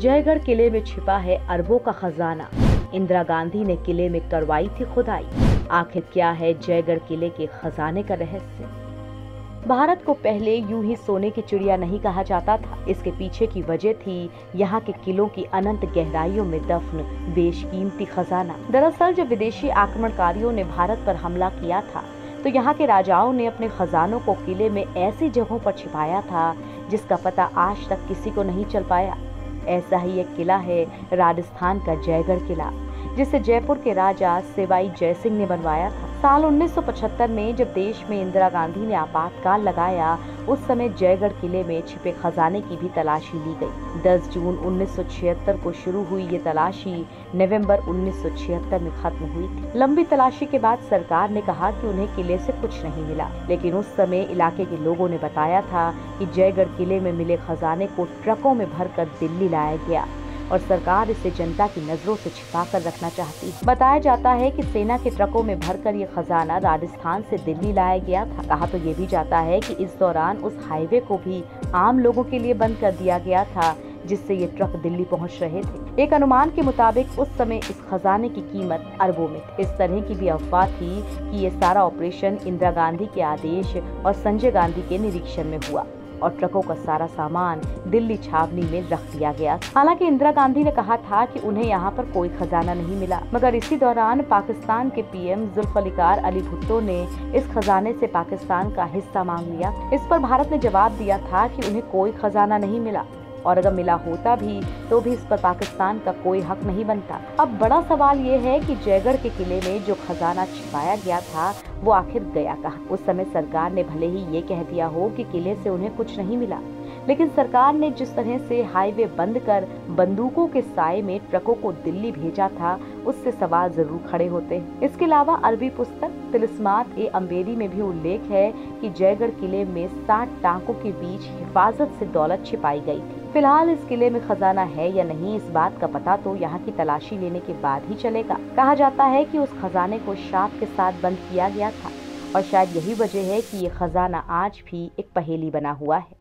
जयगढ़ किले में छिपा है अरबों का खजाना। इंदिरा गांधी ने किले में करवाई थी खुदाई। आखिर क्या है जयगढ़ किले के खजाने का रहस्य? भारत को पहले यूँ ही सोने की चिड़िया नहीं कहा जाता था। इसके पीछे की वजह थी यहाँ के किलों की अनंत गहराइयों में दफन, बेशकीमती खजाना। दरअसल जब विदेशी आक्रमणकारियों ने भारत पर हमला किया था तो यहाँ के राजाओं ने अपने खजानों को किले में ऐसी जगहों पर छिपाया था, जिसका पता आज तक किसी को नहीं चल पाया। ऐसा ही एक किला है, राजस्थान का जयगढ़ किला, जिसे जयपुर के राजा सिवाई जयसिंह ने बनवाया था। साल 1975 में जब देश में इंदिरा गांधी ने आपातकाल लगाया, उस समय जयगढ़ किले में छिपे खजाने की भी तलाशी ली गई। 10 जून 1976 को शुरू हुई ये तलाशी नवंबर 1976 में खत्म हुई थी। लंबी तलाशी के बाद सरकार ने कहा कि उन्हें किले से कुछ नहीं मिला, लेकिन उस समय इलाके के लोगों ने बताया था कि जयगढ़ किले में मिले खजाने को ट्रकों में भरकर दिल्ली लाया गया। और सरकार इसे जनता की नज़रों से छिपा कर रखना चाहती है। बताया जाता है कि सेना के ट्रकों में भरकर ये खजाना राजस्थान से दिल्ली लाया गया था। कहा तो ये भी जाता है कि इस दौरान उस हाईवे को भी आम लोगों के लिए बंद कर दिया गया था, जिससे ये ट्रक दिल्ली पहुँच रहे थे। एक अनुमान के मुताबिक उस समय इस खजाने की कीमत अरबों में इस तरह की भी अफवाह थी कि ये सारा ऑपरेशन इंदिरा गांधी के आदेश और संजय गांधी के निरीक्षण में हुआ। और ट्रकों का सारा सामान दिल्ली छावनी में रख दिया गया। हालाँकि इंदिरा गांधी ने कहा था कि उन्हें यहाँ पर कोई खजाना नहीं मिला। मगर इसी दौरान पाकिस्तान के पीएम जुल्फलिकार अली भुट्टो ने इस खजाने से पाकिस्तान का हिस्सा मांग लिया। इस पर भारत ने जवाब दिया था कि उन्हें कोई खजाना नहीं मिला। और अगर मिला होता भी तो भी इस पर पाकिस्तान का कोई हक नहीं बनता। अब बड़ा सवाल ये है कि जयगढ़ के किले में जो खजाना छिपाया गया था, वो आखिर गया कहा? उस समय सरकार ने भले ही ये कह दिया हो कि किले से उन्हें कुछ नहीं मिला, लेकिन सरकार ने जिस तरह से हाईवे बंद कर बंदूकों के साय में ट्रकों को दिल्ली भेजा था, उससे सवाल ज़रूर खड़े होते हैं। इसके अलावा अरबी पुस्तक तिलिस्मात ए अम्बेरी में भी उल्लेख है कि जयगढ़ किले में सात टांकों के बीच हिफाजत से दौलत छिपाई गई थी। फ़िलहाल इस किले में खजाना है या नहीं, इस बात का पता तो यहाँ की तलाशी लेने के बाद ही चलेगा। कहा जाता है कि उस खजाने को शाप के साथ बंद किया गया था और शायद यही वजह है कि ये खजाना आज भी एक पहेली बना हुआ है।